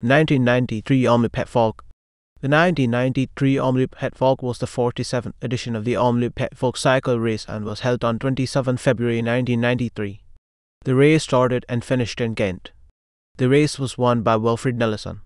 1993 Omloop Het The 1993 Omloop Het Volk was the 47th edition of the Omloop Het Volk Cycle Race and was held on 27 February 1993. The race started and finished in Ghent. The race was won by Wilfried Nelissen.